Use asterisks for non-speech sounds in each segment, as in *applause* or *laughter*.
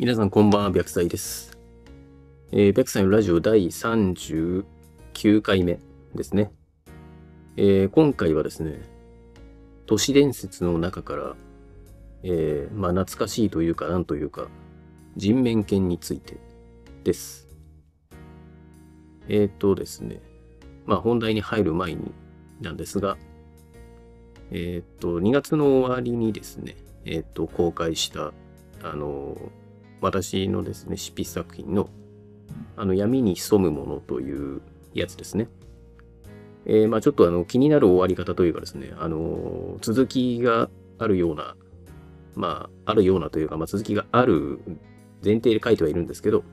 皆さんこんばんは、白菜です。えー、白菜のラジオ第39回目ですね。えー今回はですね、都市伝説の中から、えーまあ懐かしいというか、なんというか、人面犬についてです。えっ、とですね、まあ本題に入る前になんですが、えっ、と、2月の終わりにですね、えっ、と、公開した、あの私のですね、執筆作品の、あの、闇に潜むものというやつですね。えーまあちょっとあの、気になる終わり方というかですね、あの続きがあるような、まあ、あるようなというか、まあ、続きがある前提で書いてはいるんですけど、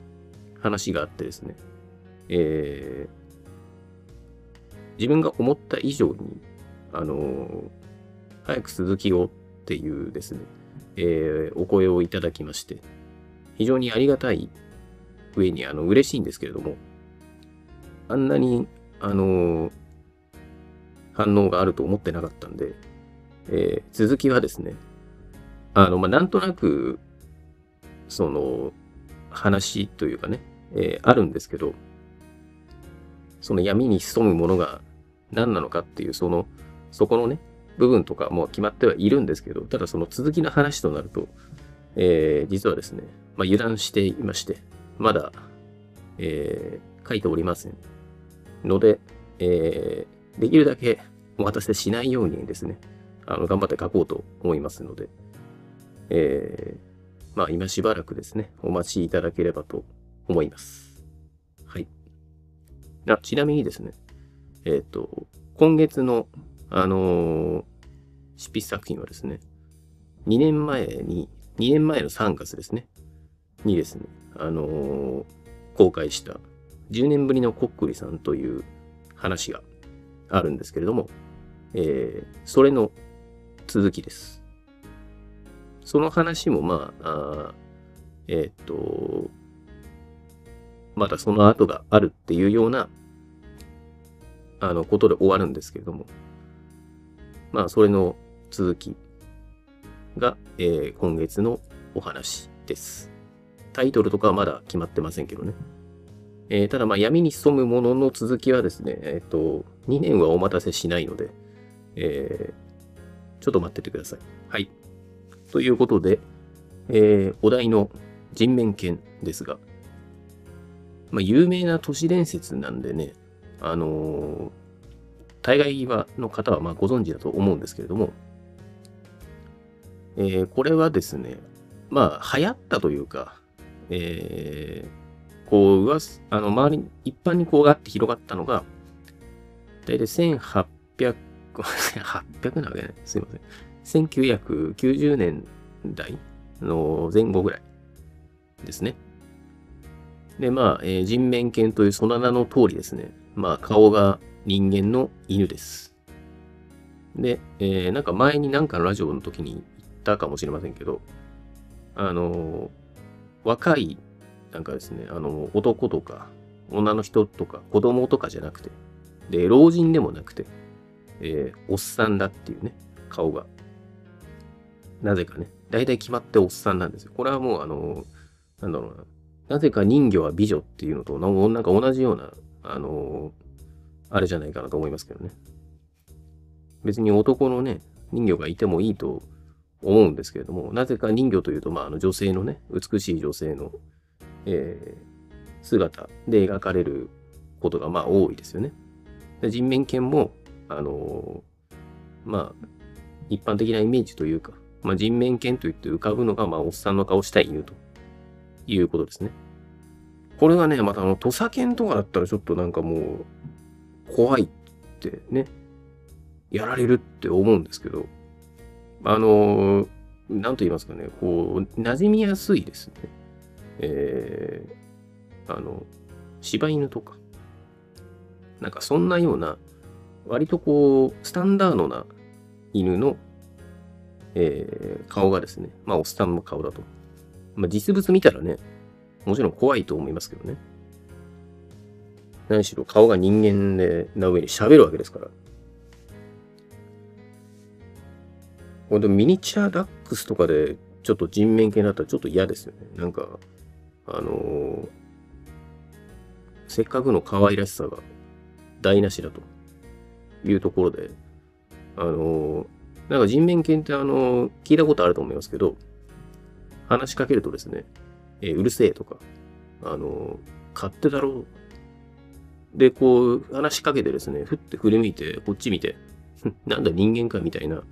話があってですね、えー自分が思った以上に、あの早く続きをっていうですね、えーお声をいただきまして、非常にありがたい上に、あの、嬉しいんですけれども、あんなに、あの反応があると思ってなかったんで、えー続きはですね、あの、まあ、なんとなく、その、話というかね、えーあるんですけど、その闇に潜むものが何なのかっていう、その、そこのね、部分とかも決まってはいるんですけど、ただその続きの話となると、えー実はですね、まあ、油断していまして、まだ、えー書いておりません。ので、えーできるだけお待たせしないようにですね、あの、頑張って書こうと思いますので、えーまあ今しばらくですね、お待ちいただければと思います。はい。あちなみにですね、えっ、と、今月の、あのー執筆作品はですね、2年前に、2年前の3月ですね、にですね、あのー公開した10年ぶりのこっくりさんという話があるんですけれども、えーそれの続きです。その話もまあ、あえーっと、まだその後があるっていうような、あの、ことで終わるんですけれども、まあ、それの続きが、えー今月のお話です。タイトルとかはまだ決まってませんけどね。えーただ、まあ、闇に潜むものの続きはですね、えっ、と、2年はお待たせしないので、えーちょっと待っててください。はい。ということで、えーお題の人面犬ですが、まあ、有名な都市伝説なんでね、あのー大概はの方はまあご存知だと思うんですけれども、えーこれはですね、まあ、流行ったというか、えーこう、うわ、あの、周りに、一般にこうがあって広がったのが、だいたい1800、*laughs* 800なわけね。すいません。1990年代の前後ぐらいですね。で、まあ、えー人面犬というその名の通りですね。まあ、顔が人間の犬です。で、えーなんか前になんかのラジオの時に言ったかもしれませんけど、あのー若い、なんかですね、あの男とか、女の人とか、子供とかじゃなくて、で、老人でもなくて、えーおっさんだっていうね、顔が。なぜかね、大体決まっておっさんなんですよ。これはもう、あの、なんだろうな。なぜか人魚は美女っていうのと、なんか同じような、あの、あれじゃないかなと思いますけどね。別に男のね、人魚がいてもいいと思うんですけれども、なぜか人魚というと、まあ、あの女性のね、美しい女性の、えー姿で描かれることがまあ多いですよね。で人面犬も、あのーまあ、一般的なイメージというか、まあ、人面犬といって浮かぶのが、まあ、おっさんの顔した犬ということですね。これがね、またあの、土佐犬とかだったらちょっとなんかもう、怖いってね、やられるって思うんですけど、あのなんと言いますかね、こう、馴染みやすいですね。えーあの、柴犬とか、なんかそんなような、割とこう、スタンダードな犬の、えー顔がですね、まあ、おっさんの顔だと。まあ、実物見たらね、もちろん怖いと思いますけどね。何しろ顔が人間で、な上に喋るわけですから。これでミニチュアダックスとかでちょっと人面犬だったらちょっと嫌ですよね。なんか、あのー、せっかくの可愛らしさが台無しだというところで、あのー、なんか人面犬ってあのー、聞いたことあると思いますけど、話しかけるとですね、えうるせえとか、あの勝手だろう。で、こう、話しかけてですね、ふって振り向いて、こっち見て、なんだ人間かみたいな、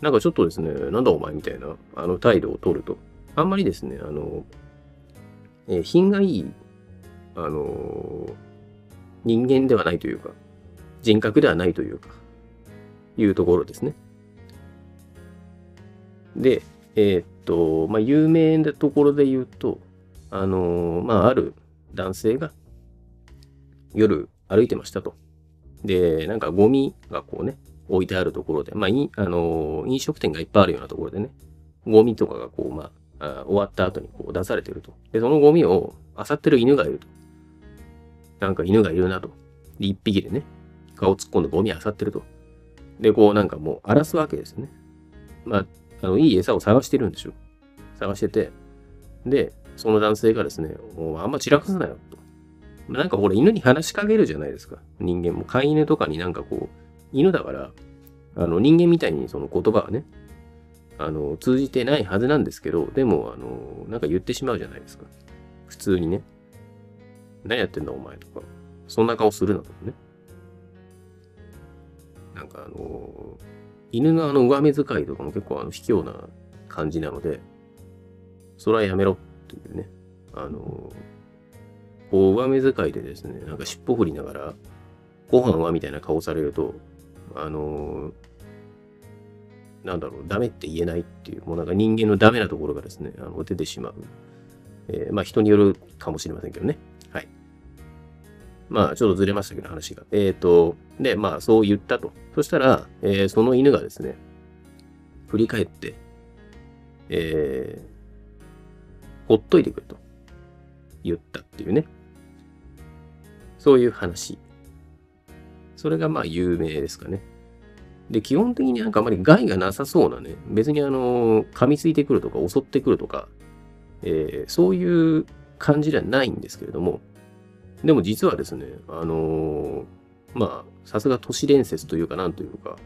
なんかちょっとですね、なんだお前みたいな、あの態度を取ると、あんまりですね、あの、えー、品がいい、あの人間ではないというか、人格ではないというか、いうところですね。で、えー、っと、まあ、有名なところで言うと、あのまあ、ある男性が夜歩いてましたと。で、なんかゴミがこうね、置いてあるところで、まあ、いあの飲食店がいっぱいあるようなところでね、ゴミとかがこう、まあ、終わった後にこう出されてると。で、そのゴミを漁ってる犬がいると。なんか犬がいるなと。で、一匹でね、顔突っ込んでゴミ漁ってると。で、こうなんかもう荒らすわけですよね。まあ、あの、いい餌を探してるんでしょ。探してて。で、その男性がですね、もうあんま散らかすなよと。なんかこれ犬に話しかけるじゃないですか。人間も。飼い犬とかになんかこう、犬だから、あの人間みたいにその言葉はね、あの通じてないはずなんですけど、でも、あの、なんか言ってしまうじゃないですか。普通にね。何やってんだお前とか。そんな顔するなとかね。なんかあの、犬のあの上目遣いとかも結構あの卑怯な感じなので、それはやめろっていうね。あの、こう上目遣いでですね、なんか尻尾振りながら、ご飯は？みたいな顔されると、あのなんだろう、ダメって言えないっていう、もうなんか人間のダメなところがですね、あの出てしまう。えー、まあ人によるかもしれませんけどね。はい。まあちょっとずれましたけど話が。えっ、ー、と、で、まあそう言ったと。そしたら、えー、その犬がですね、振り返って、えー、ほっといてくれと言ったっていうね。そういう話。それがまあ有名ですかね。で、基本的になんかあまり害がなさそうなね、別にあの、噛みついてくるとか襲ってくるとか、えー、そういう感じではないんですけれども、でも実はですね、あのー、まあ、さすが都市伝説というかなんというか、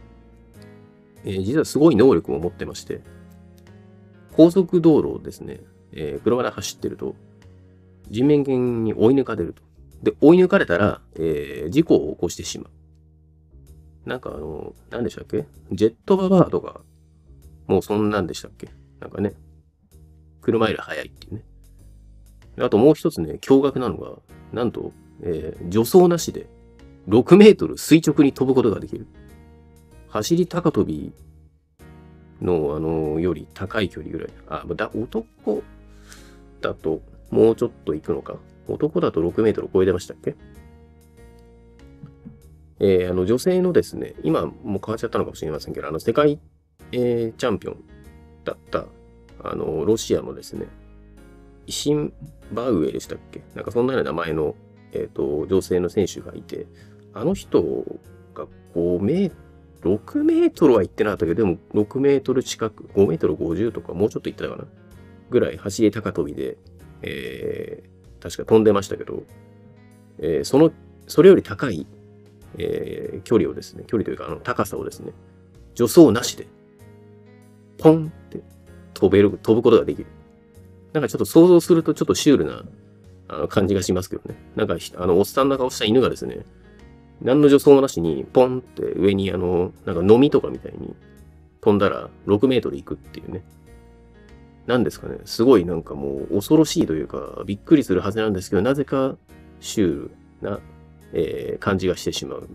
えー、実はすごい能力を持ってまして、高速道路をですね、えー、車で走ってると、人面犬に追い抜かれると。で、追い抜かれたら、えー、事故を起こしてしまう。なんかあの、何でしたっけ？ジェットババアとか、もうそんなんでしたっけ？なんかね、車より速いっていうね。あともう一つね、驚愕なのが、なんと、えー、助走なしで6メートル垂直に飛ぶことができる。走り高跳びの、あの、より高い距離ぐらい。あ、だ、男だともうちょっと行くのか。男だと6メートル超えてましたっけ？えー、あの女性のですね、今もう変わっちゃったのかもしれませんけど、あの世界、えー、チャンピオンだったあのロシアのですね、イシン・バウエでしたっけ？なんかそんなような名前の、えーと、女性の選手がいて、あの人が5メートル、6メートルは行ってなかったけど、でも6メートル近く、5メートル50とかもうちょっと行ってたかな？ぐらい走り高跳びで、えー、確か飛んでましたけど、えー、その、それより高いえー、距離をですね、距離というかあの高さをですね、助走なしで、ポンって飛べる、飛ぶことができる。なんかちょっと想像するとちょっとシュールなあの感じがしますけどね。なんか、あの、おっさんの顔した犬がですね、何の助走もなしに、ポンって上にあの、なんか飲みとかみたいに飛んだら6メートル行くっていうね。なんですかね。すごいなんかもう恐ろしいというか、びっくりするはずなんですけど、なぜかシュールなえー、感じがしてしまう。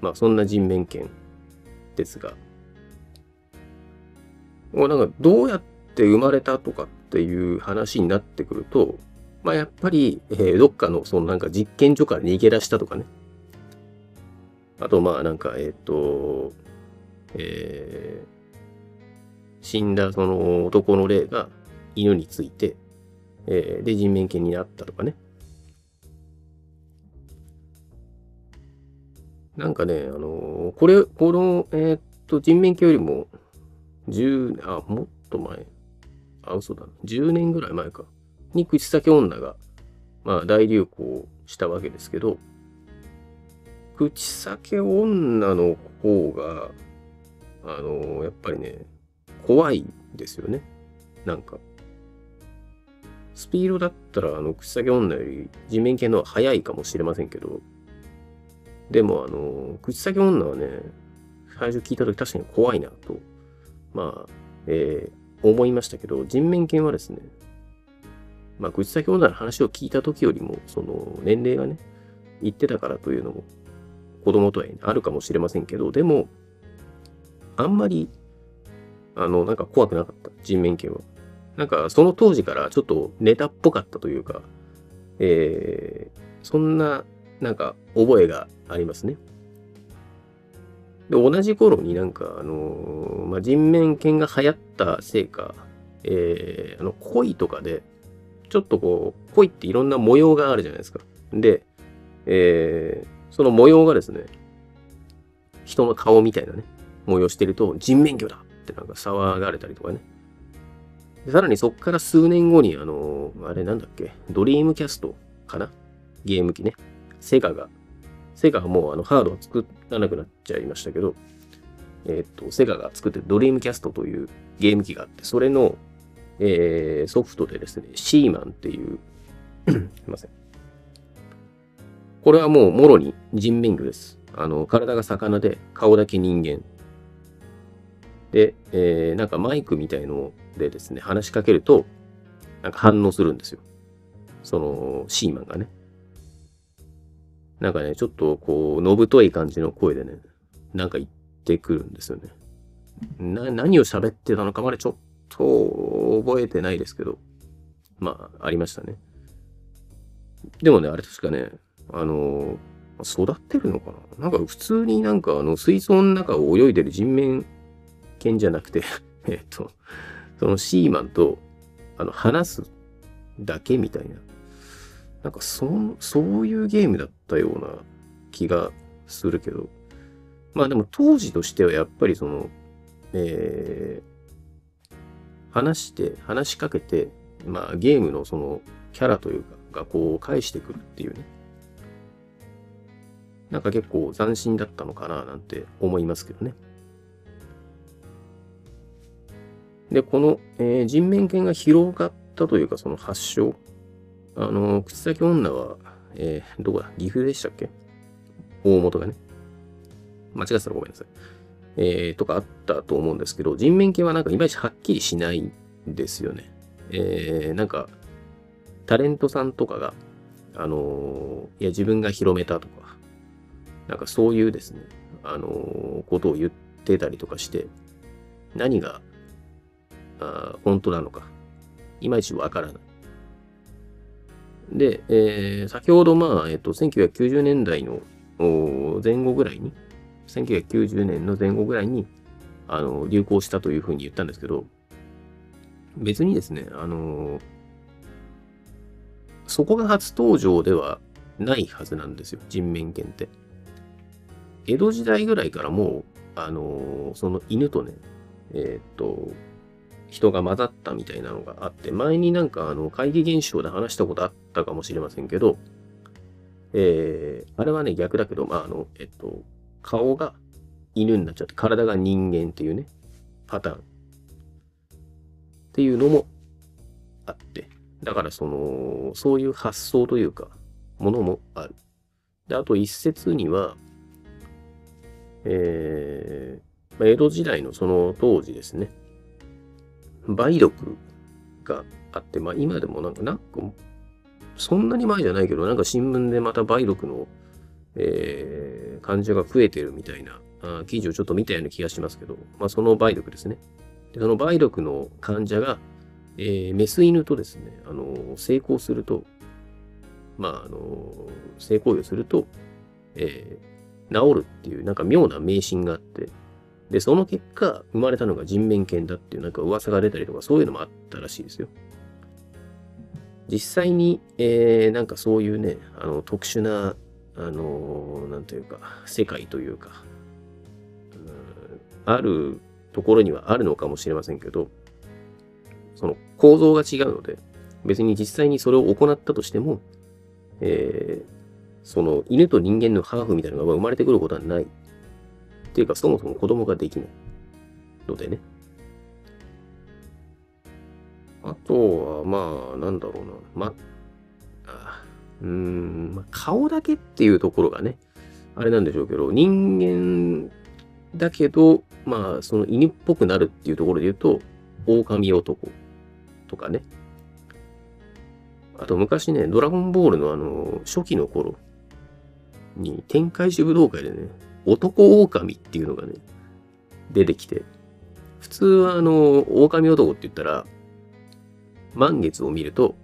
まあ、そんな人面犬ですが。もうなんか、どうやって生まれたとかっていう話になってくると、まあ、やっぱり、えー、どっかの、そのなんか実験所から逃げ出したとかね。あと、まあ、なんか、えっ、ー、と、えー、死んだその男の霊が犬について、えー、で、人面犬になったとかね。なんかね、あのー、これ、この、えー、っと、人面犬よりも、10、あ、もっと前。あ、嘘だ。10年ぐらい前か。に口裂け女が、まあ大流行したわけですけど、口裂け女の方が、あの、やっぱりね、怖いですよね。なんか。スピードだったら、あの、口裂け女より地面系の方が速いかもしれませんけど、でも、あの、口裂け女はね、最初聞いたとき確かに怖いなと、まあ、えー、思いましたけど、人面犬はですね、まあ、口先女の話を聞いたときよりも、その、年齢がね、言ってたからというのも、子供とはあるかもしれませんけど、でも、あんまり、あの、なんか怖くなかった、人面犬は。なんか、その当時からちょっとネタっぽかったというか、えー、そんな、なんか、覚えがありますね。で、同じ頃になんか、あのー、まあ、人面犬が流行ったせいか、えー、あの、恋とかで、ちょっとこう、恋っていろんな模様があるじゃないですか。で、えー、その模様がですね、人の顔みたいなね、模様してると、人面魚だってなんか騒がれたりとかね。でさらにそっから数年後に、あのー、あれなんだっけ、ドリームキャストかな？ゲーム機ね。セガがセガはもうあのハードを作らなくなっちゃいましたけど、えっ、と、セガが作ってるドリームキャストというゲーム機があって、それの、えー、ソフトでですね、シーマンっていう *coughs* すいません。これはもうもろに人面魚です。あの、体が魚で、顔だけ人間。で、えー、なんかマイクみたいのでですね、話しかけると、なんか反応するんですよ。その、シーマンがね。なんかね、ちょっとこう、のぶとい感じの声でね、なんか言ってくるんですよね。な、何を喋ってたのかまでちょっと覚えてないですけど、まあ、ありましたね。でもね、あれ確かね、あの、育ってるのかな？なんか普通になんかあの水槽の中を泳いでる人面犬じゃなくて *laughs* えっと、そのシーマンとあの話すだけみたいななんかそ、そういうゲームだったような気がするけど、まあでも当時としてはやっぱりその、えー、話して、話しかけて、まあゲームのそのキャラというか、がこう返してくるっていうね。なんか結構斬新だったのかななんて思いますけどね。で、この、えー、人面犬が広がったというか、その発祥あの、口先女は、えー、どこだ？岐阜でしたっけ？大元がね。間違ってたらごめんなさい。えー、とかあったと思うんですけど、人面系はなんかいまいちはっきりしないんですよね。えー、なんか、タレントさんとかが、あのー、いや、自分が広めたとか、なんかそういうですね、あのー、ことを言ってたりとかして、何が、あ本当なのか、いまいちわからない。で、えー、先ほど、まあ、えっ、と、1990年代の前後ぐらいに、1990年の前後ぐらいに、あの、流行したというふうに言ったんですけど、別にですね、あのそこが初登場ではないはずなんですよ、人面犬って。江戸時代ぐらいからもう、あのその犬とね、えっ、と、人が混ざったみたいなのがあって、前になんかあの、怪奇現象で話したことあったかもしれませんけど、えー、あれはね、逆だけど、まあ、あの、えっと、顔が犬になっちゃって、体が人間っていうね、パターン。っていうのもあって、だからその、そういう発想というか、ものもある。で、あと一説には、えー、江戸時代のその当時ですね、梅毒があって、まあ今でもなんか、なんか、そんなに前じゃないけど、なんか新聞でまた梅毒の、えー、患者が増えてるみたいな記事をちょっと見たような気がしますけど、まあその梅毒ですね。でその梅毒の患者が、えー、メス犬とですね、あの、成功すると、まあ、あの、性行為をすると、えー、治るっていう、なんか妙な迷信があって、で、その結果、生まれたのが人面犬だっていうなんか噂が出たりとか、そういうのもあったらしいですよ。実際に、えー、なんかそういうね、あの、特殊な、あのー、というか、世界というか、うんあるところにはあるのかもしれませんけど、その構造が違うので、別に実際にそれを行ったとしても、えー、その犬と人間のハーフみたいなのが生まれてくることはない。っていうか、そもそも子供ができない。のでね。あとは、まあ、なんだろうな。ま、あうーん、ま、顔だけっていうところがね、あれなんでしょうけど、人間だけど、まあ、その犬っぽくなるっていうところで言うと、狼男とかね。あと昔ね、ドラゴンボールのあの、初期の頃に天界市武道会でね、男狼っていうのがね、出てきて、普通はあの、狼男って言ったら、満月を見ると、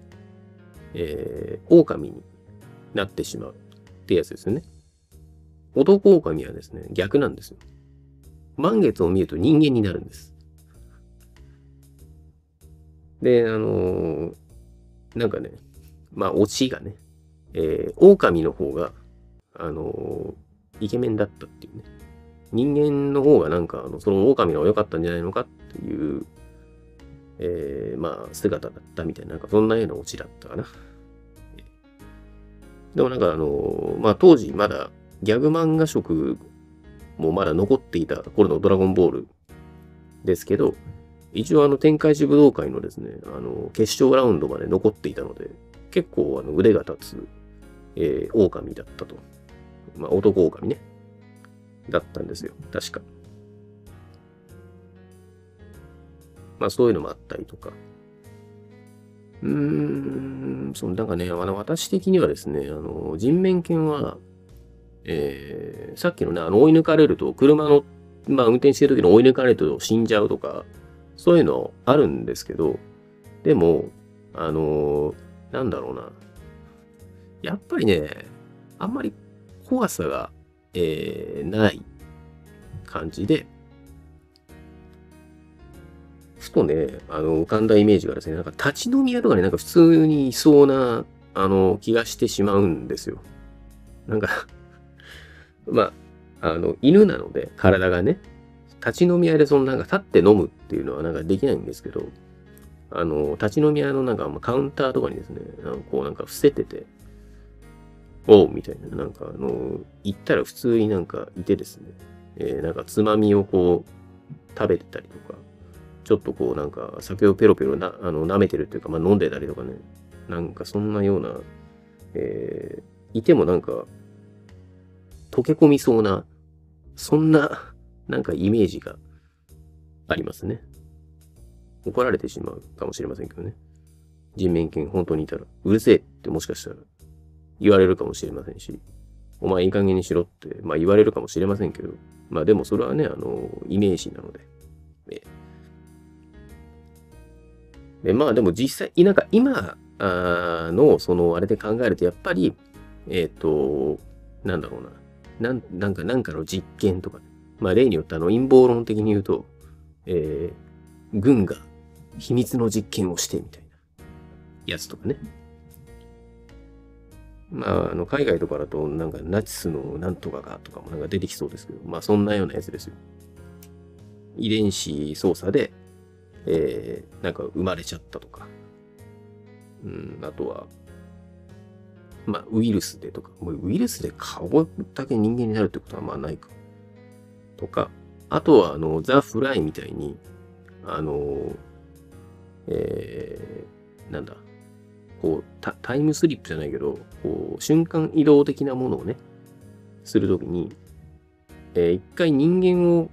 えー、狼になってしまうってやつですよね。男狼はですね、逆なんですよ。満月を見ると人間になるんです。で、あのー、なんかね、まあ、オチがね、えー、狼の方が、あのー、イケメンだったっていうね。人間の方がなんか、あのその狼の方が良かったんじゃないのかっていう、えー、まあ、姿だったみたいな、なんかそんなようなオチだったかな。でもなんかあの、まあ当時まだギャグ漫画色もまだ残っていた頃のドラゴンボールですけど、一応あの天界市武道会のですね、あの、決勝ラウンドまで残っていたので、結構あの腕が立つ、えー、狼だったと。まあ男狼ね。だったんですよ。確か。まあそういうのもあったりとか。うーん、そう、なんかね、あの私的にはですね、あの、人面犬は、えー、さっきのね、あの追い抜かれると、車の、まあ運転してる時の追い抜かれると死んじゃうとか、そういうのあるんですけど、でも、あのなんだろうな。やっぱりね、あんまり怖さが、えー、ない感じで、ふとね、あの、浮かんだイメージがですね、なんか立ち飲み屋とかね、なんか普通にいそうな、あの、気がしてしまうんですよ。なんか *laughs* まあ、あの、犬なので、体がね、立ち飲み屋でそのなんか立って飲むっていうのはなんかできないんですけど、あの、立ち飲み屋のなんかカウンターとかにですね、こうなんか伏せてて、おうみたいな、なんかあの、行ったら普通になんかいてですね、えー、なんかつまみをこう食べてたりとか、ちょっとこうなんか酒をペロペロなあの舐めてるっていうか、まあ飲んでたりとかね、なんかそんなような、えー、いてもなんか溶け込みそうな、そんななんかイメージがありますね。怒られてしまうかもしれませんけどね。人面犬本当にいたら、うるせえってもしかしたら言われるかもしれませんし、お前いい加減にしろって、まあ言われるかもしれませんけど、まあでもそれはね、あの、イメージなので。えでまあでも実際、なんか今のそのあれで考えると、やっぱり、えっ、ー、と、なんだろうな。なん、なんか、なんかの実験とか、まあ例によってあの陰謀論的に言うと、えー、軍が秘密の実験をしてみたいなやつとかね。まあ、あの、海外とかだと、なんか、ナチスのなんとかがとかもなんか出てきそうですけど、まあ、そんなようなやつですよ。遺伝子操作で、えー、なんか生まれちゃったとか。うん、あとは、まあ、ウイルスでとか、もうウイルスで顔だけ人間になるってことはまあないか。とか、あとは、あの、ザ・フライみたいに、あの、えー、なんだ、こうタ、タイムスリップじゃないけど、こう、瞬間移動的なものをね、するときに、えー、一回人間を、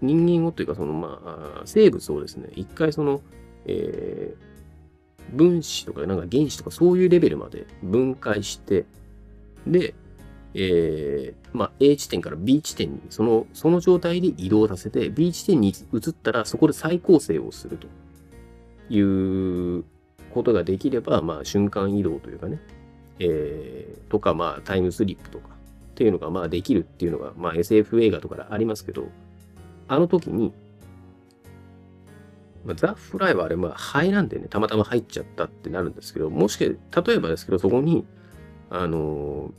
人間をというか、その、まあ、生物をですね、一回その、えー、分子とか、なんか原子とかそういうレベルまで分解して、で、えー、まあ、A 地点から B 地点に、その、その状態で移動させて、B 地点に移ったら、そこで再構成をするということができれば、まあ、瞬間移動というかね、えー、とか、まあ、タイムスリップとかっていうのが、まあ、できるっていうのが、まあ、SF 映画とかでありますけど、あの時に、ま、ザ・フライはあれ、まあ、肺なんでね、たまたま入っちゃったってなるんですけど、もし、例えばですけど、そこに、あの、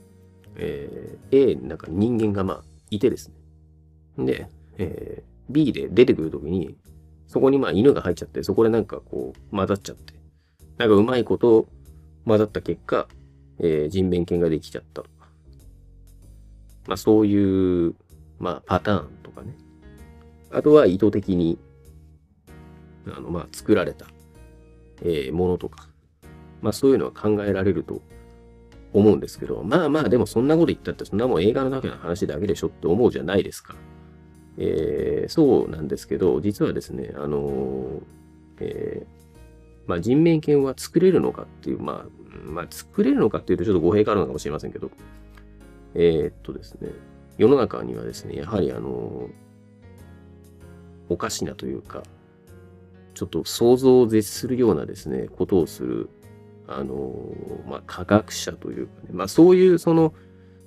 えー、A、なんか人間がまあ、いてですね。で、えー、B で出てくるときに、そこにまあ犬が入っちゃって、そこでなんかこう混ざっちゃって、なんかうまいこと混ざった結果、えー、人弁犬ができちゃったとか。まあそういう、まあパターンとかね。あとは意図的に、あのまあ作られた、えー、ものとか。まあそういうのは考えられると思うんですけど、まあまあでもそんなこと言ったってそんなもん映画の中の話だけでしょって思うじゃないですか。えー、そうなんですけど、実はですね、あのー、えー、まあ、人面犬は作れるのかっていう、まあ、まあ、作れるのかっていうとちょっと語弊があるのかもしれませんけど、えー、っとですね、世の中にはですね、やはりあのおかしなというか、ちょっと想像を絶するようなですね、ことをする、あのまあ、科学者というかね、まあ、そういうその、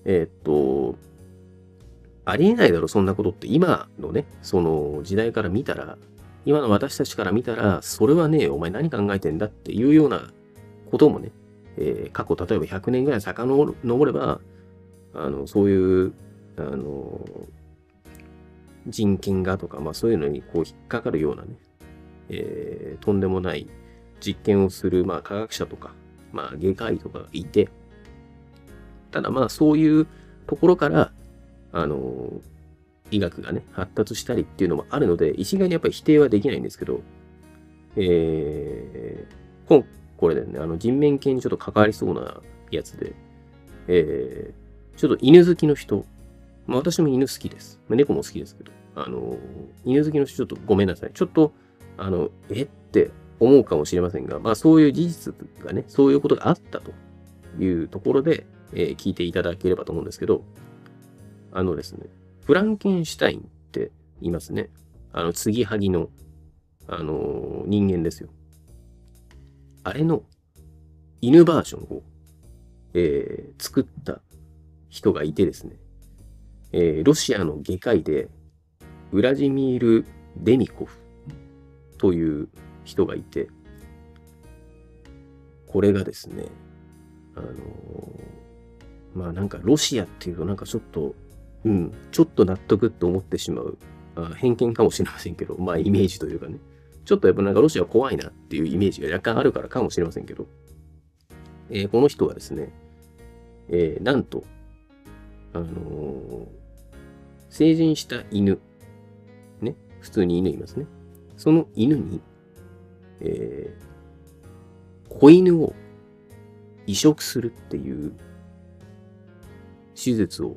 えー、っと、ありえないだろ、そんなことって、今のね、その時代から見たら、今の私たちから見たら、それはね、お前何考えてんだっていうようなこともね、えー、過去例えば100年ぐらい遡れば、あの、そういう、あの、人権がとか、まあそういうのにこう引っかかるようなね、えー、とんでもない実験をする、まあ科学者とか、まあ外科医とかがいて、ただまあそういうところから、あの、医学がね、発達したりっていうのもあるので、一概にやっぱり否定はできないんですけど、えー、今、これでね、あの人面犬にちょっと関わりそうなやつで、えー、ちょっと犬好きの人、まあ私も犬好きです。まあ、猫も好きですけど、あの、犬好きの人ちょっとごめんなさい。ちょっと、あの、えって思うかもしれませんが、まあそういう事実がね、そういうことがあったというところで、えー、聞いていただければと思うんですけど、あのですね、フランケンシュタインって言いますね。あの、継ぎはぎの、あのー、人間ですよ。あれの犬バージョンを、えー、作った人がいてですね、えー、ロシアの外科医で、ウラジミール・デミコフという人がいて、これがですね、あのー、まあなんかロシアっていうとなんかちょっとうん、ちょっと納得って思ってしまう、あ偏見かもしれませんけど、まあイメージというかね、ちょっとやっぱなんかロシア怖いなっていうイメージが若干あるからかもしれませんけど、えー、この人はですね、えー、なんと、あのー、成人した犬、ね、普通に犬いますね。その犬に、えー、子犬を移植するっていう手術を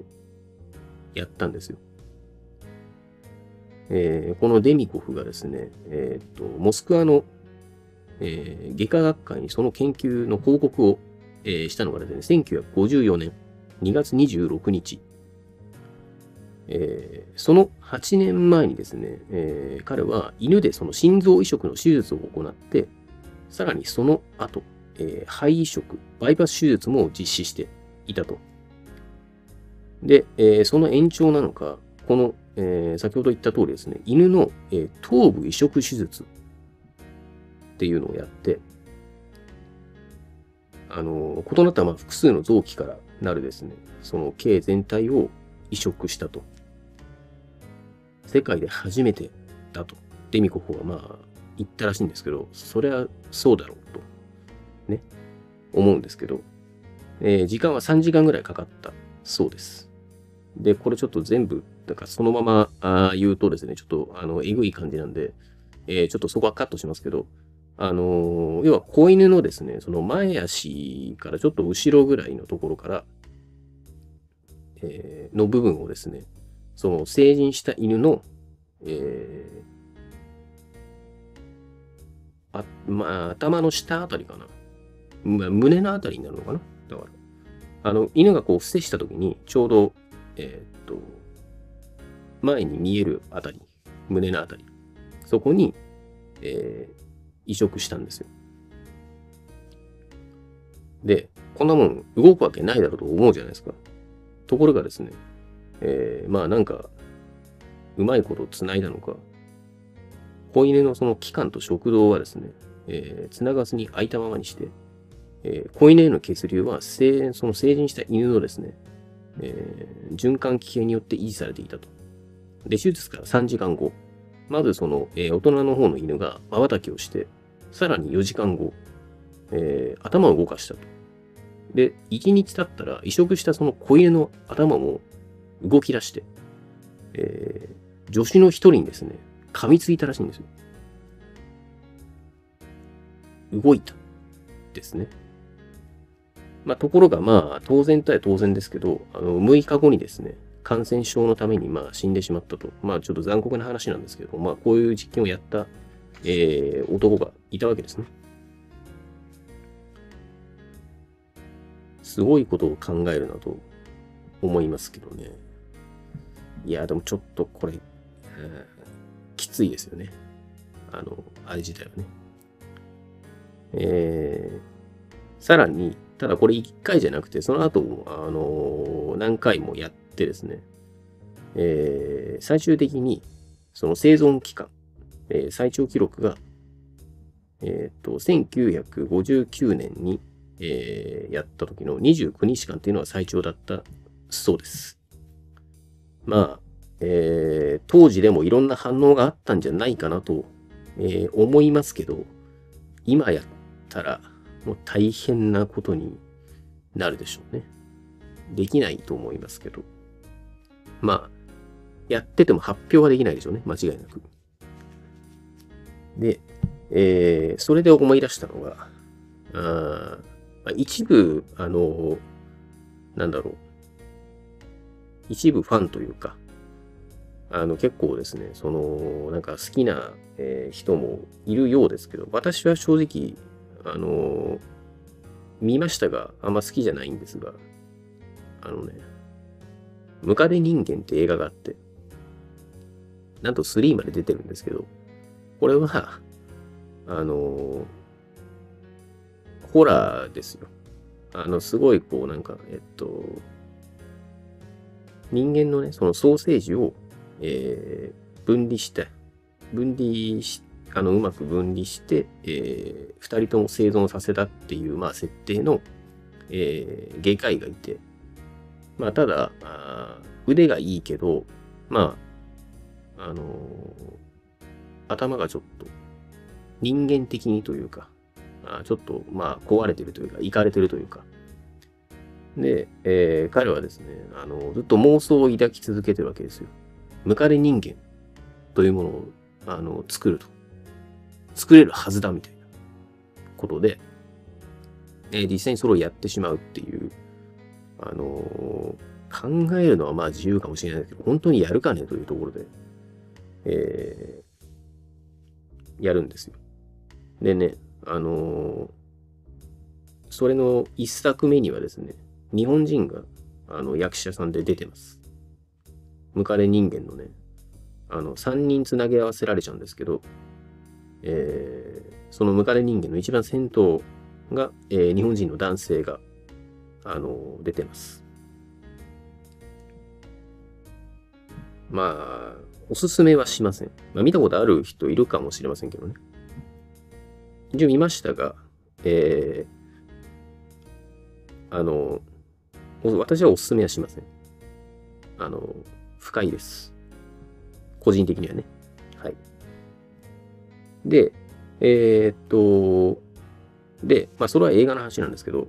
やったんですよ。えー、このデミコフがですね、えー、とモスクワの、えー、外科学会にその研究の報告を、えー、したのがですね、1954年2月26日。えー、その8年前にですね、えー、彼は犬でその心臓移植の手術を行って、さらにその後、えー、肺移植、バイパス手術も実施していたと。で、えー、その延長なのか、この、えー、先ほど言った通りですね、犬の、えー、頭部移植手術っていうのをやって、あの異なったまあ複数の臓器からなるですね、その毛全体を移植したと。世界で初めてだと、デミコフはまあ言ったらしいんですけど、それはそうだろうと、ね、思うんですけど、えー、時間は3時間ぐらいかかったそうです。で、これちょっと全部、だからそのままあ言うとですね、ちょっとあの、えぐい感じなんで、えー、ちょっとそこはカットしますけど、あのー、要は子犬のですね、その前足からちょっと後ろぐらいのところから、えー、の部分をですね、その成人した犬の、えー、あ、まあ、頭の下あたりかな。まあ、胸のあたりになるのかな。だから、あの、犬がこう伏せしたときに、ちょうどえー、っと、前に見えるあたり、胸のあたり、そこに、えー、移植したんですよ。で、こんなもん動くわけないだろうと思うじゃないですか。ところがですね、えー、まあなんか、うまいこと繋いだのか、子犬のその器官と食道はですね、えー、繋がずに開いたままにして、えー、子犬への血流は、その成人した犬のですね、えー、循環器系によって維持されていたと。で、手術から3時間後、まずその、えー大人の方の犬が瞬きをして、さらに4時間後、えー頭を動かしたと。で、1日経ったら移植したその子犬の頭も動き出して、えー助手の一人にですね、噛みついたらしいんですよ。動いた。ですね。まあ、ところが、まあ、当然とは当然ですけど、あの、6日後にですね、感染症のために、まあ、死んでしまったと。まあ、ちょっと残酷な話なんですけど、まあ、こういう実験をやった、えー男がいたわけですね。すごいことを考えるなと思いますけどね。いや、でもちょっとこれ、うんきついですよね。あの、あれ自体はね。えー、さらに、ただこれ1回じゃなくて、その後、あのー何回もやってですね、えー最終的に、その生存期間、えー最長記録が、えっ、と、1959年に、えーやった時の29日間っていうのは最長だったそうです。まあ、えー当時でもいろんな反応があったんじゃないかなと、えー思いますけど、今やったらもう大変なことになるでしょうね。できないと思いますけど。まあ、やってても発表はできないでしょうね。間違いなく。で、えーそれで思い出したのが、あ一部、あの、なんだろう。一部ファンというか、あの結構ですね、その、なんか好きな、えー人もいるようですけど、私は正直、あの見ましたが、あんま好きじゃないんですが、あのね、ムカデ人間って映画があって、なんと3まで出てるんですけど、これは、あのホラーですよ。あの、すごいこう、なんか、えっと、人間のね、そのソーセージを、えー分離して、分離し、あの、うまく分離して、えー二人とも生存させたっていう、まあ、設定の、えー外科医がいて、まあ、ただ、あ腕がいいけど、まあ、あのー頭がちょっと、人間的にというか、あちょっと、まあ、壊れてるというか、いかれてるというか、で、えー彼はですね、あの、ずっと妄想を抱き続けてるわけですよ。ムカデ人間というものを、あの、作ると。作れるはずだみたいなことで、えー実際にそれをやってしまうっていう、あのー考えるのはまあ自由かもしれないけど、本当にやるかねというところで、えーやるんですよ。でね、あのーそれの一作目にはですね、日本人があの役者さんで出てます。ムカデ人間のね、あの、3人つなぎ合わせられちゃうんですけど、えーそのムカデ人間の一番先頭が、えー日本人の男性が、あの出てます。まあ、おすすめはしません。まあ、見たことある人いるかもしれませんけどね。一応見ましたが、えーあの、私はおすすめはしません。あの、深いです。個人的にはね。はい。で、えーっと、で、まあ、それは映画の話なんですけど、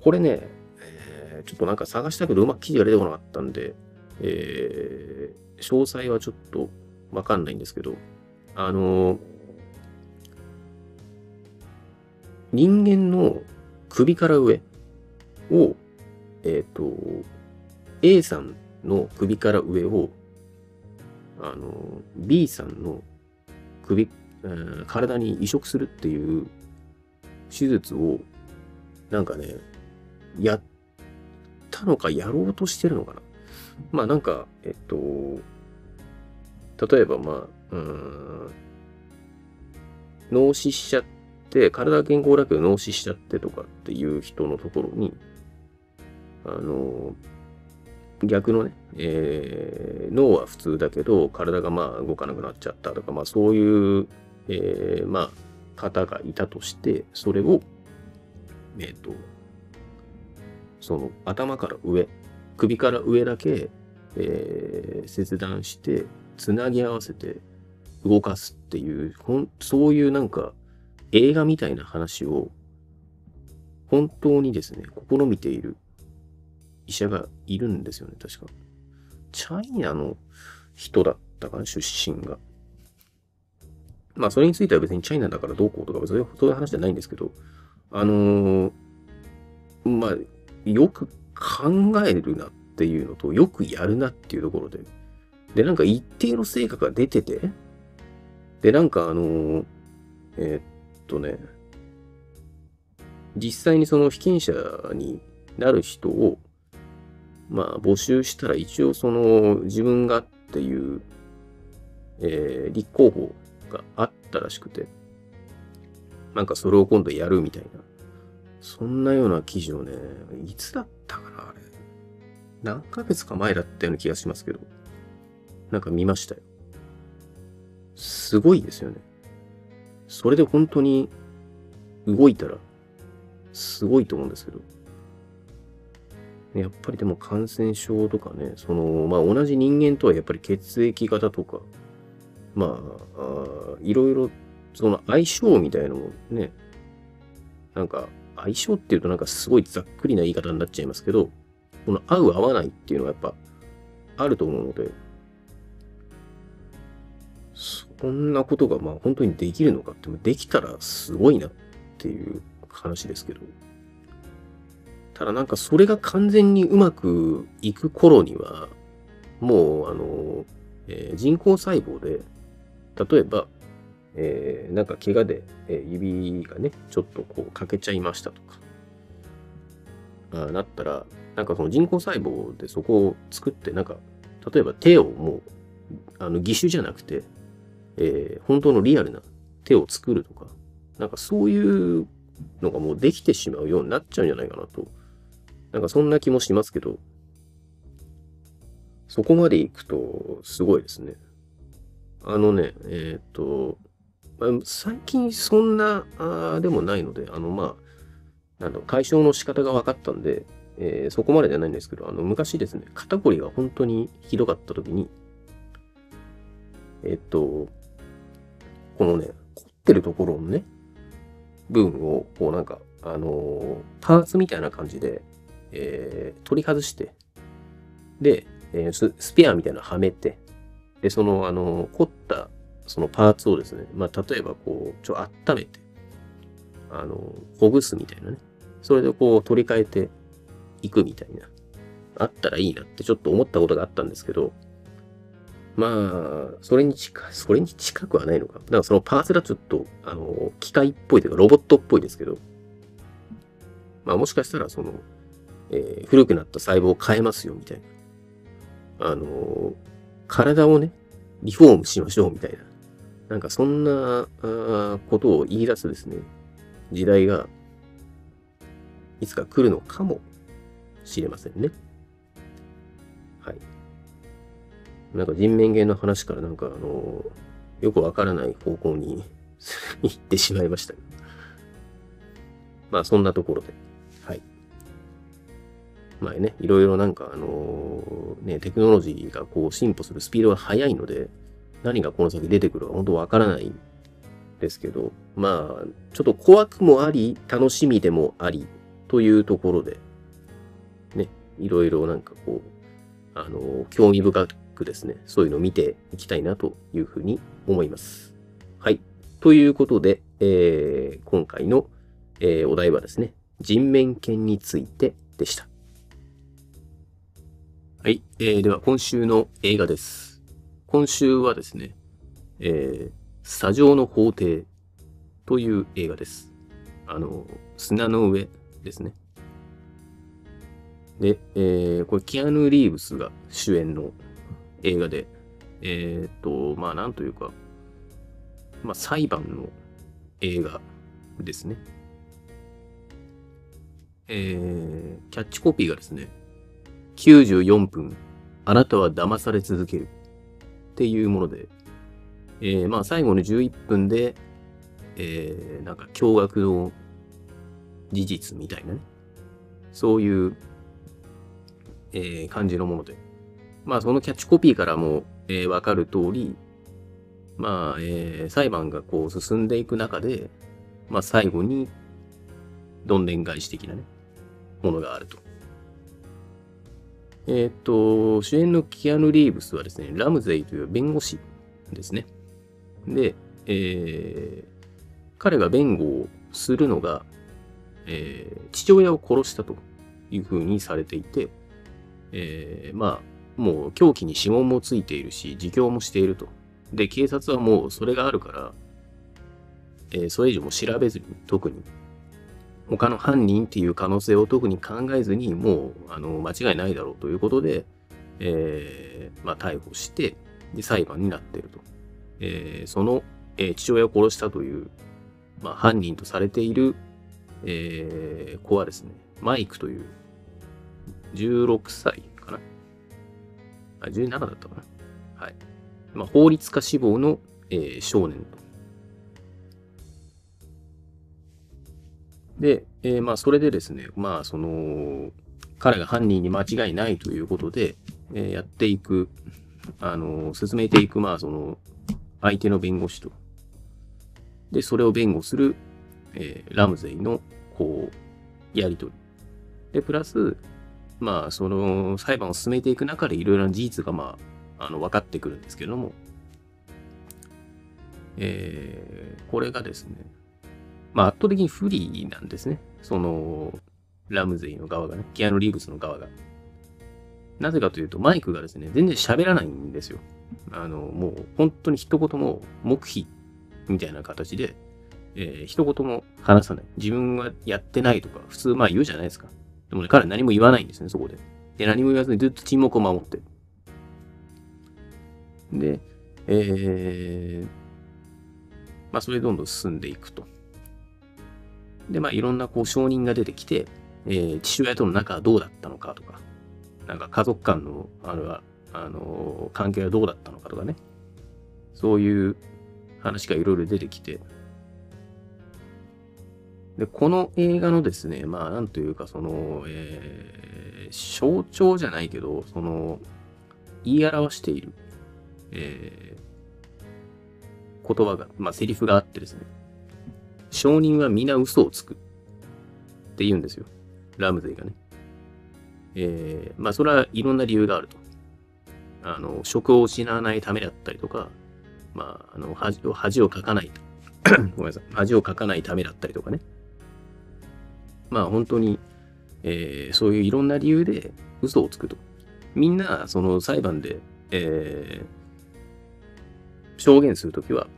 これね、えーちょっとなんか探したけど、うまく記事が出てこなかったんで、えー詳細はちょっとわかんないんですけど、あの人間の首から上を、えっ、と、A さんの首から上を、あの、B さんの首、えー体に移植するっていう手術を、なんかね、やったのかやろうとしてるのかな。まあなんか、えっと、例えばまあ、うん、脳死しちゃって、体健康だけど脳死しちゃってとかっていう人のところに、あの、逆のね、えー脳は普通だけど、体がまあ動かなくなっちゃったとか、まあそういう、えーまあ、方がいたとして、それを、えっ、と、その頭から上、首から上だけ、えー切断して、つなぎ合わせて、動かすっていう、ほんそういうなんか映画みたいな話を本当にですね、試みている医者がいるんですよね、確か。チャイナの人だったかな、出身が。まあ、それについては別にチャイナだからどうこうとか、そういう話じゃないんですけど、あのーまあ、よく考えるなっていうのと、よくやるなっていうところで、で、なんか一定の成果が出てて、で、なんかあのーえーっとね、実際にその被験者になる人を、まあ、募集したら一応その自分がっていう、えー立候補があったらしくて、なんかそれを今度やるみたいな。そんなような記事をね、いつだったかな、あれ。何ヶ月か前だったような気がしますけど、なんか見ましたよ。すごいですよね。それで本当に動いたら、すごいと思うんですけど。やっぱりでも感染症とかね、その、まあ同じ人間とはやっぱり血液型とか、まあ、あいろいろ、その相性みたいなのもね、なんか相性っていうとなんかすごいざっくりな言い方になっちゃいますけど、この合う合わないっていうのがやっぱあると思うので、そんなことがまあ本当にできるのかって、できたらすごいなっていう話ですけど、ただなんかそれが完全にうまくいく頃には、もうあの、えー人工細胞で、例えば、えーなんか怪我で、えー指がね、ちょっとこう欠けちゃいましたとか、あなったら、なんかその人工細胞でそこを作って、なんか、例えば手をもう、あの、義手じゃなくて、えー本当のリアルな手を作るとか、なんかそういうのがもうできてしまうようになっちゃうんじゃないかなと、なんかそんな気もしますけど、そこまで行くとすごいですね。あのね、えっ、と、最近そんな、あでもないので、あの、まあ、なんだろう、解消の仕方が分かったんで、えーそこまでじゃないんですけど、あの、昔ですね、肩こりが本当にひどかった時に、えっ、と、このね、凝ってるところのね、部分を、こうなんか、あのーパーツみたいな感じで、えー取り外して、で、えースペアみたいなのはめて、で、その、あの凝った、そのパーツをですね、まあ、例えばこう、ちょ、温めて、あのほぐすみたいなね。それでこう、取り替えていくみたいな。あったらいいなってちょっと思ったことがあったんですけど、まあ、それに近、それに近くはないのか。だからそのパーツがちょっと、あの、機械っぽいというかロボットっぽいですけど、まあもしかしたらその、えー古くなった細胞を変えますよみたいな。あの、体をね、リフォームしましょうみたいな。なんかそんなことを言い出すですね、時代が、いつか来るのかもしれませんね。はい。なんか人面芸の話からなんかあの、よくわからない方向に *laughs* 行ってしまいました。まあそんなところで。はい。まあね、いろいろなんかあのね、テクノロジーがこう進歩するスピードが速いので、何がこの先出てくるか本当わからないですけど、まあ、ちょっと怖くもあり、楽しみでもあり、というところで、ね、いろいろなんかこう、あの、興味深くですね、そういうのを見ていきたいなというふうに思います。はい。ということで、えー今回の、えーお題はですね、人面犬についてでした。はい。えーでは、今週の映画です。今週はですね、えー、砂上の法廷という映画です。あの、砂の上ですね。で、えーこれ、キアヌ・リーブスが主演の映画で、えーっと、まあ、なんというか、まあ、裁判の映画ですね。えーキャッチコピーがですね、94分、あなたは騙され続けるっていうもので、えーまあ、最後の11分で、えーなんか驚愕の事実みたいなね、そういう、えー感じのもので、まあそのキャッチコピーからも、えーわかる通り、まあ、えー、裁判がこう進んでいく中で、まあ最後に、どんでん返し的なね、ものがあると。えっ、と、主演のキアヌ・リーブスはですね、ラムゼイという弁護士ですね。で、えー、彼が弁護をするのが、えー、父親を殺したというふうにされていて、えー、まあ、もう凶器に指紋もついているし、自供もしていると。で、警察はもうそれがあるから、えー、それ以上も調べずに、特に、他の犯人っていう可能性を特に考えずに、もう、あの、間違いないだろうということで、えー、まあ、逮捕して、で、裁判になっていると。えー、その、えー、父親を殺したという、まあ、犯人とされている、えー、子はですね、マイクという、16歳かなあ、17だったかなはい。まあ、法律家志望の、えー、少年と。で、えー、まあ、それでですね、まあ、その、彼が犯人に間違いないということで、えー、やっていく、あの、進めていく、まあ、その、相手の弁護士と、で、それを弁護する、えー、ラムゼイの、こう、やりとり。で、プラス、まあ、その裁判を進めていく中でいろいろな事実が、まあ、あの、分かってくるんですけれども、えー、これがですね、まあ、圧倒的に不利なんですね。その、ラムゼイの側がね、キアヌ・リーブスの側が。なぜかというと、マイクがですね、全然喋らないんですよ。あの、もう、本当に一言も黙秘みたいな形で、えー、一言も話さない。自分はやってないとか、普通まあ言うじゃないですか。でもね、彼は何も言わないんですね、そこで。で、何も言わずにずっと沈黙を守ってる。で、えー、まあ、それどんどん進んでいくと。で、まあ、いろんなこう証人が出てきて、えー、父親との仲はどうだったのかとか、なんか家族間の、あれは、あのー、関係はどうだったのかとかね。そういう話がいろいろ出てきて、で、この映画のですね、まあ、なんというか、その、えー、象徴じゃないけど、その、言い表している、えー、言葉が、まあ、セリフがあってですね、証人は皆嘘をつくって言うんですよ。ラムゼイがね。えー、まあ、それはいろんな理由があると。あの、職を失わないためだったりとか、まあ、あの、恥を、恥をかかない。*coughs* ごめんなさい。恥をかかないためだったりとかね。まあ、本当に、えー、そういういろんな理由で嘘をつくと。みんな、その裁判で、えー、証言するときは、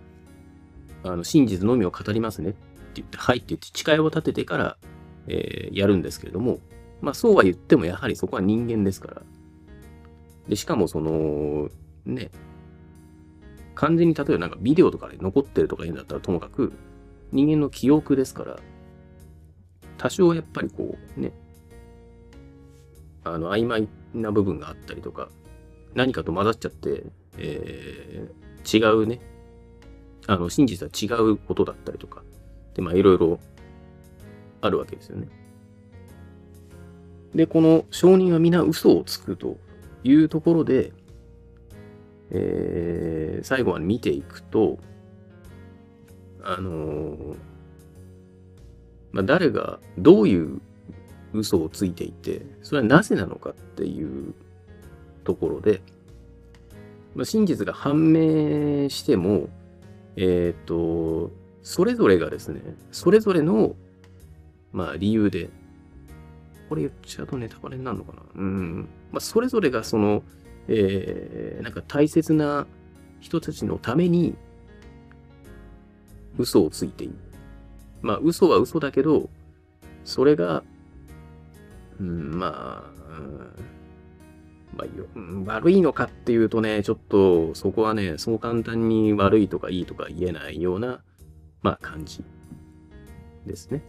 あの、真実のみを語りますねって言って、はいって言って誓いを立ててから、えー、やるんですけれども、まあそうは言ってもやはりそこは人間ですから。で、しかもその、ね、完全に例えばなんかビデオとかで残ってるとか言うんだったらともかく、人間の記憶ですから、多少やっぱりこうね、あの、曖昧な部分があったりとか、何かと混ざっちゃって、えー、違うね、あの、真実は違うことだったりとか、で、まあいろいろあるわけですよね。で、この証人は皆嘘をつくというところで、えー、最後まで見ていくと、あのー、まあ、誰がどういう嘘をついていて、それはなぜなのかっていうところで、まあ、真実が判明しても、えっ、ー、と、それぞれがですね、それぞれの、まあ理由で、これ言っちゃうとネタバレになるのかな？うん。まあそれぞれがその、えー、なんか大切な人たちのために嘘をついている。まあ嘘は嘘だけど、それが、うん、まあ、うんまあ、悪いのかっていうとね、ちょっとそこはね、そう簡単に悪いとかいいとか言えないような、まあ感じですね。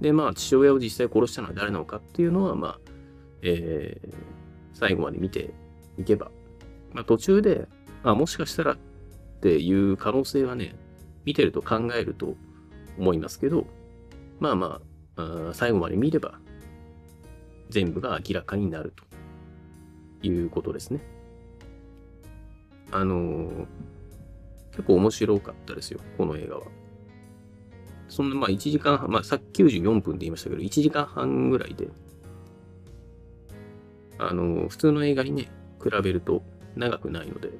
で、まあ父親を実際殺したのは誰なのかっていうのは、まあ、えー、最後まで見ていけば、まあ途中で、あ、もしかしたらっていう可能性はね、見てると考えると思いますけど、まあまあ、あ最後まで見れば全部が明らかになると。いうことですね。あの、結構面白かったですよ、この映画は。そんな、まあ1時間半、まあさっき94分で言いましたけど、1時間半ぐらいで、あの、普通の映画にね、比べると長くないので、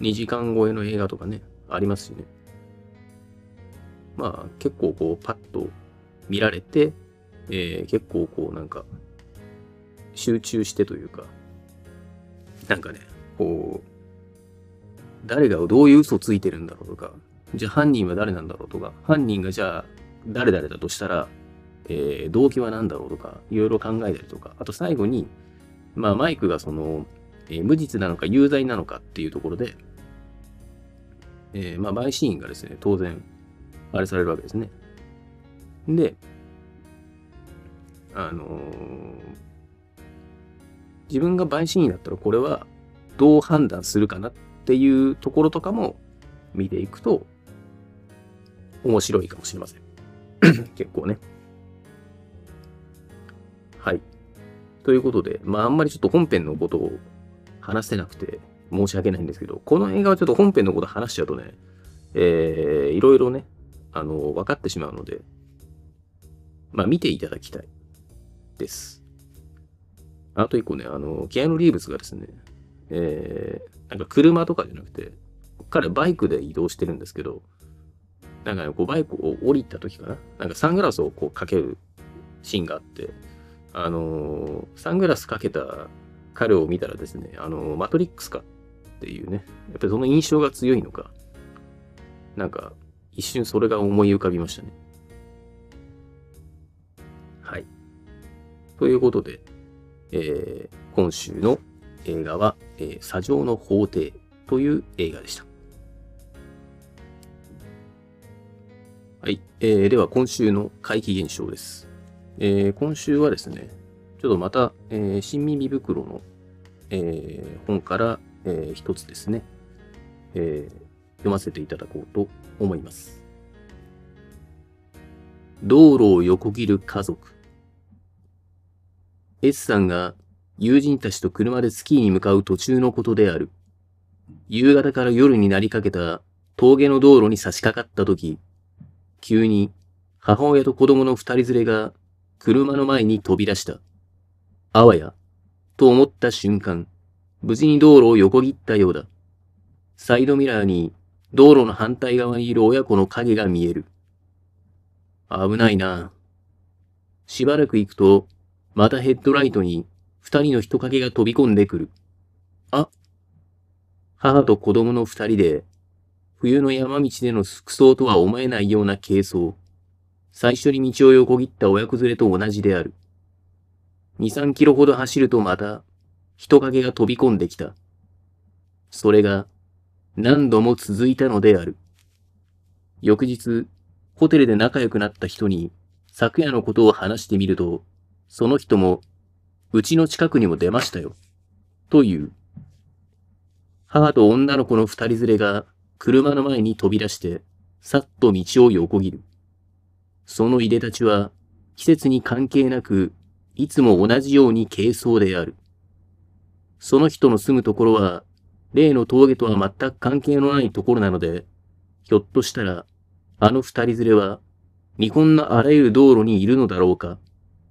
2時間超えの映画とかね、ありますしね。まあ結構こうパッと見られて、えー、結構こうなんか集中してというか、なんかね、こう、誰がどういう嘘ついてるんだろうとか、じゃあ犯人は誰なんだろうとか、犯人がじゃあ誰々だとしたら、えー、動機は何だろうとか、いろいろ考えたりとか、あと最後に、まあマイクがその、えー、無実なのか有罪なのかっていうところで、えー、まあ陪審員がですね、当然、あれされるわけですね。で、あのー、自分が陪審員だったらこれはどう判断するかなっていうところとかも見ていくと面白いかもしれません。*coughs* 結構ね。はい。ということで、まああんまりちょっと本編のことを話せなくて申し訳ないんですけど、この映画はちょっと本編のこと話しちゃうとね、えー、いろいろね、あの、分かってしまうので、まあ見ていただきたいです。あと一個ね、あの、キアヌ・リーブスがですね、えー、なんか車とかじゃなくて、彼バイクで移動してるんですけど、なんかね、こうバイクを降りた時かな？なんかサングラスをこうかけるシーンがあって、あのー、サングラスかけた彼を見たらですね、あのー、マトリックスかっていうね、やっぱりその印象が強いのか、なんか一瞬それが思い浮かびましたね。はい。ということで、えー、今週の映画は、えー、砂上の法廷という映画でした。はい。えー、では今週の怪奇現象です。えー、今週はですね、ちょっとまた、えー、新耳袋の、えー、本から、えー、一つですね、えー、読ませていただこうと思います。道路を横切る家族。S さんが友人たちと車でスキーに向かう途中のことである。夕方から夜になりかけた峠の道路に差し掛かった時、急に母親と子供の二人連れが車の前に飛び出した。あわや、と思った瞬間、無事に道路を横切ったようだ。サイドミラーに道路の反対側にいる親子の影が見える。危ないな。しばらく行くと、またヘッドライトに二人の人影が飛び込んでくる。あ母と子供の二人で、冬の山道での服装とは思えないような軽装。最初に道を横切った親子連れと同じである。二三キロほど走るとまた、人影が飛び込んできた。それが、何度も続いたのである。翌日、ホテルで仲良くなった人に、昨夜のことを話してみると、その人も、うちの近くにも出ましたよ。という。母と女の子の二人連れが車の前に飛び出して、さっと道を横切る。そのいでたちは、季節に関係なく、いつも同じように軽装である。その人の住むところは、例の峠とは全く関係のないところなので、ひょっとしたら、あの二人連れは、日本のあらゆる道路にいるのだろうか、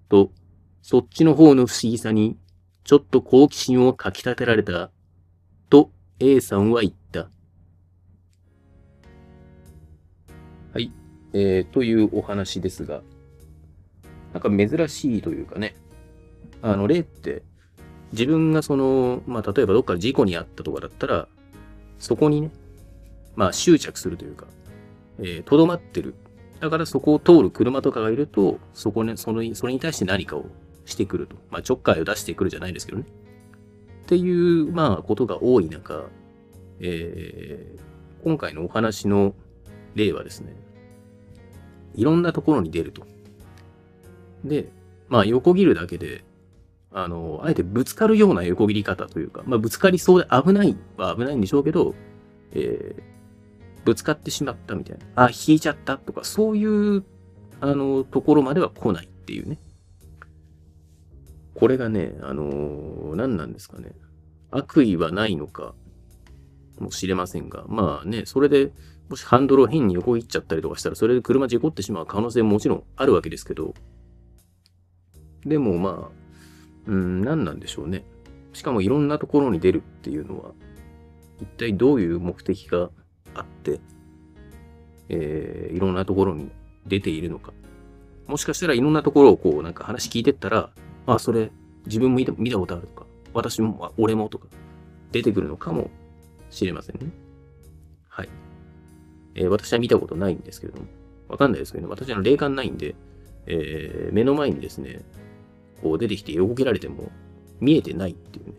と、そっちの方の不思議さに、ちょっと好奇心をかき立てられた、と A さんは言った。はい、えー、というお話ですが、なんか珍しいというかね、あの、例って、自分がその、まあ、例えばどっか事故にあったとかだったら、そこにね、まあ、執着するというか、えー、とどまってる。だからそこを通る車とかがいると、そこね、その、それに対して何かをしてくると。まあ、ちょっかいを出してくるじゃないですけどね。っていう、まあ、ことが多い中、えー、今回のお話の例はですね、いろんなところに出ると。で、まあ、横切るだけで、あの、あえてぶつかるような横切り方というか、まあ、ぶつかりそうで危ないは危ないんでしょうけど、えー、ぶつかってしまったみたいな、あ、引いちゃったとか、そういう、あの、ところまでは来ないっていうね。これがね、あの何なんですかね。悪意はないのか、もしれませんが、まあね、それで、もしハンドルを変に横切っちゃったりとかしたら、それで車事故ってしまう可能性ももちろんあるわけですけど、でもまあ、うん、何なんでしょうね。しかもいろんなところに出るっていうのは、一体どういう目的があって、えー、いろんなところに出ているのか。もしかしたらいろんなところをこう、なんか話聞いてったら、あ、それ自分も見たことあるとか、私も、俺もとか、出てくるのかもしれませんね。はい。えー、私は見たことないんですけれども、わかんないですけど、私は霊感ないんで、えー、目の前にですね、こう出てきて横切られても見えてないっていうね。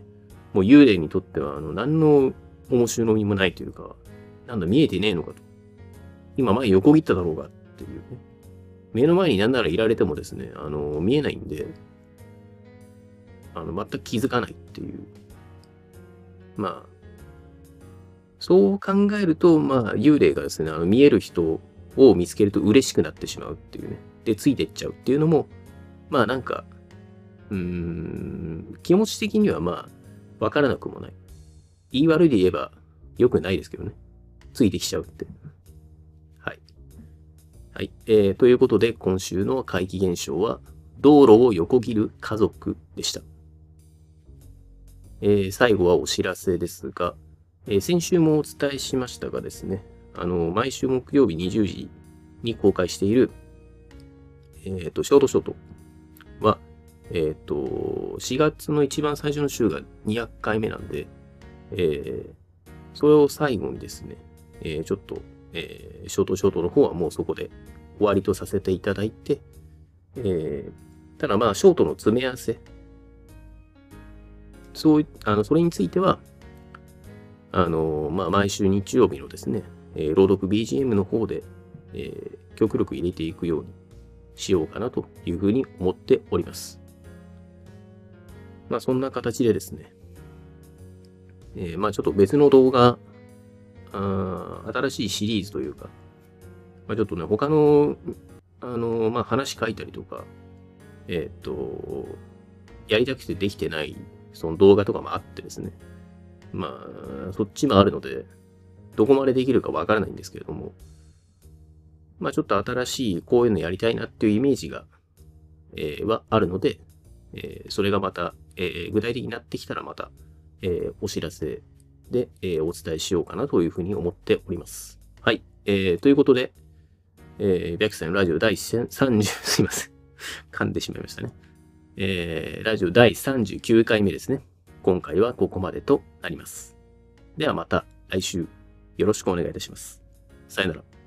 もう幽霊にとっては、あの、何の面白みもないというか、なんだ、見えてねえのかと。今前横切っただろうがっていうね。目の前になんならいられてもですね、あの、見えないんで、あの、全く気づかないっていう。まあ、そう考えると、まあ、幽霊がですね、あの見える人を見つけると嬉しくなってしまうっていうね。で、ついてっちゃうっていうのも、まあなんか、うーん、気持ち的にはまあ、わからなくもない。言い悪いで言えば、良くないですけどね。ついてきちゃうって。はい。はい。えー、ということで、今週の怪奇現象は、道路を横切る家族でした。えー、最後はお知らせですが、えー、先週もお伝えしましたがですね、あの、毎週木曜日20時に公開している、えっ、ー、と、ショートショートは、えっ、と、4月の一番最初の週が200回目なんで、えー、それを最後にですね、え、ちょっと、え、ショートショートの方はもうそこで終わりとさせていただいて、えー、ただまあ、ショートの詰め合わせ、そう、あの、それについては、あの、まあ、毎週日曜日のですね、えー、朗読 BGM の方で、えー、極力入れていくようにしようかなというふうに思っております。まあ、そんな形でですね、えー、まあ、ちょっと別の動画、あ新しいシリーズというか、まあ、ちょっとね、他の、あの、まあ、話書いたりとか、えっ、と、やりたくてできてないその動画とかもあってですね。まあ、そっちもあるので、どこまでできるかわからないんですけれども、まあちょっと新しいこういうのやりたいなっていうイメージが、えー、はあるので、えー、それがまた、えー、具体的になってきたらまた、え、お知らせで、え、お伝えしようかなというふうに思っております。はい。えー、ということで、えー、白さんのラジオ第30、すいません。噛んでしまいましたね。えー、ラジオ第39回目ですね。今回はここまでとなります。ではまた来週よろしくお願いいたします。さよなら。